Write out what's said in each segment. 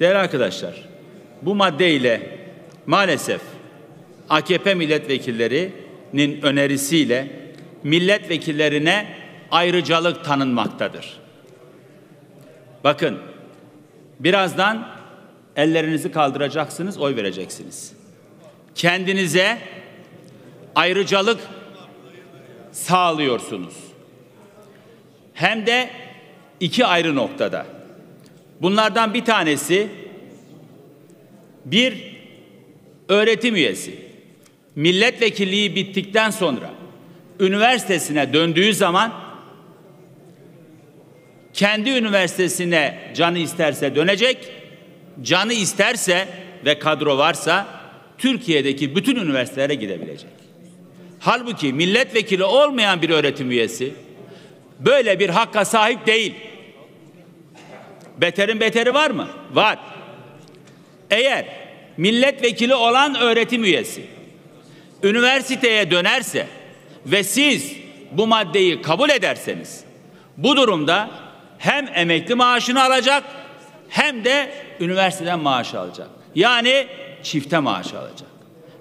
Değerli arkadaşlar, bu maddeyle maalesef AKP milletvekillerinin önerisiyle milletvekillerine ayrıcalık tanınmaktadır. Bakın, birazdan ellerinizi kaldıracaksınız, oy vereceksiniz. Kendinize ayrıcalık sağlıyorsunuz. Hem de iki ayrı noktada. Bunlardan bir tanesi bir öğretim üyesi milletvekilliği bittikten sonra üniversitesine döndüğü zaman kendi üniversitesine canı isterse dönecek, canı isterse ve kadro varsa Türkiye'deki bütün üniversitelere gidebilecek. Halbuki milletvekili olmayan bir öğretim üyesi böyle bir hakka sahip değil. Beterin beteri var mı? Var. Eğer milletvekili olan öğretim üyesi üniversiteye dönerse ve siz bu maddeyi kabul ederseniz bu durumda hem emekli maaşını alacak hem de üniversiteden maaş alacak. Yani çifte maaş alacak.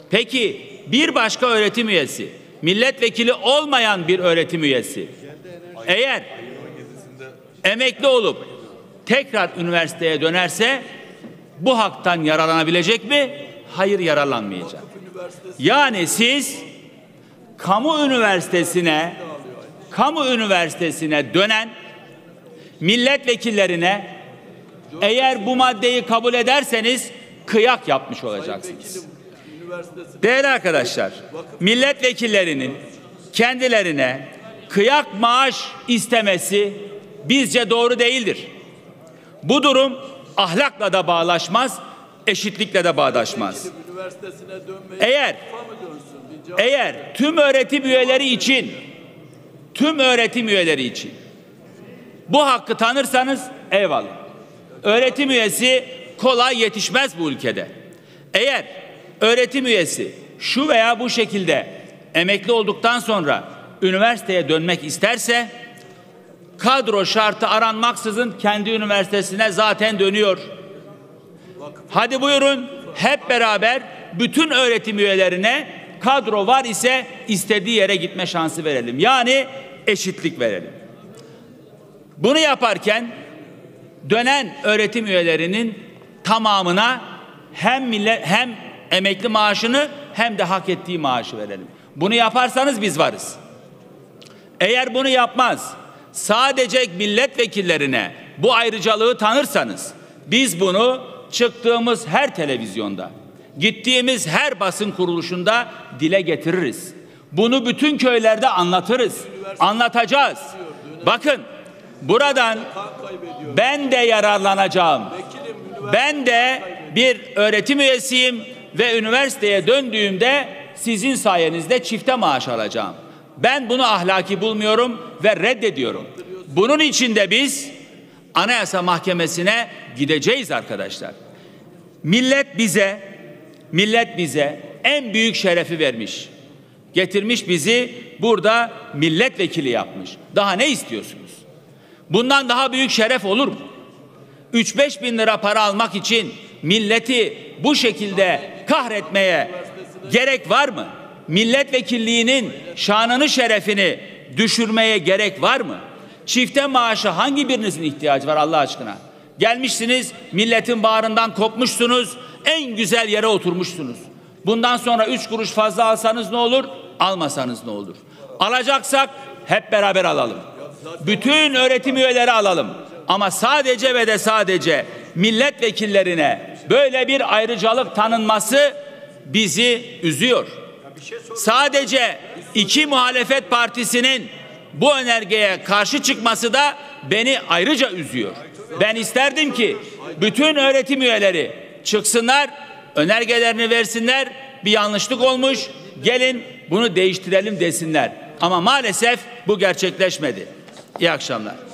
Peki bir başka öğretim üyesi, milletvekili olmayan bir öğretim üyesi eğer emekli olup tekrar üniversiteye dönerse bu haktan yararlanabilecek mi? Hayır yararlanmayacak. Yani siz kamu üniversitesine kamu üniversitesine dönen milletvekillerine eğer bu maddeyi kabul ederseniz kıyak yapmış olacaksınız. Değerli arkadaşlar, milletvekillerinin kendilerine kıyak maaş istemesi bizce doğru değildir. Bu durum ahlakla da bağlaşmaz, eşitlikle de bağdaşmaz. Eğer eğer tüm öğretim üyeleri için tüm öğretim üyeleri için bu hakkı tanırsanız eyvallah. Öğretim üyesi kolay yetişmez bu ülkede. Eğer öğretim üyesi şu veya bu şekilde emekli olduktan sonra üniversiteye dönmek isterse kadro şartı aranmaksızın kendi üniversitesine zaten dönüyor. Hadi buyurun hep beraber bütün öğretim üyelerine kadro var ise istediği yere gitme şansı verelim. Yani eşitlik verelim. Bunu yaparken dönen öğretim üyelerinin tamamına hem millet hem emekli maaşını hem de hak ettiği maaşı verelim. Bunu yaparsanız biz varız. Eğer bunu yapmaz, sadece milletvekillerine bu ayrıcalığı tanırsanız biz bunu çıktığımız her televizyonda, gittiğimiz her basın kuruluşunda dile getiririz. Bunu bütün köylerde anlatırız. Anlatacağız. Bakın buradan ben de yararlanacağım. Ben de bir öğretim üyesiyim ve üniversiteye döndüğümde sizin sayenizde çifte maaş alacağım. Ben bunu ahlaki bulmuyorum ve reddediyorum. Bunun için de biz Anayasa Mahkemesi'ne gideceğiz arkadaşlar. Millet bize millet bize en büyük şerefi vermiş. Getirmiş bizi burada milletvekili yapmış. Daha ne istiyorsunuz? Bundan daha büyük şeref olur mu? 3-5 bin lira para almak için milleti bu şekilde kahretmeye gerek var mı? Milletvekilliğinin şanını şerefini düşürmeye gerek var mı? Çifte maaşı hangi birinizin ihtiyacı var Allah aşkına? Gelmişsiniz milletin bağrından kopmuşsunuz en güzel yere oturmuşsunuz. Bundan sonra üç kuruş fazla alsanız ne olur? Almasanız ne olur? Alacaksak hep beraber alalım. Bütün öğretim üyeleri alalım. Ama sadece ve de sadece milletvekillerine böyle bir ayrıcalık tanınması bizi üzüyor. Sadece iki muhalefet partisinin bu önergeye karşı çıkması da beni ayrıca üzüyor. Ben isterdim ki bütün öğretim üyeleri çıksınlar, önergelerini versinler. Bir yanlışlık olmuş. Gelin bunu değiştirelim desinler. Ama maalesef bu gerçekleşmedi. İyi akşamlar.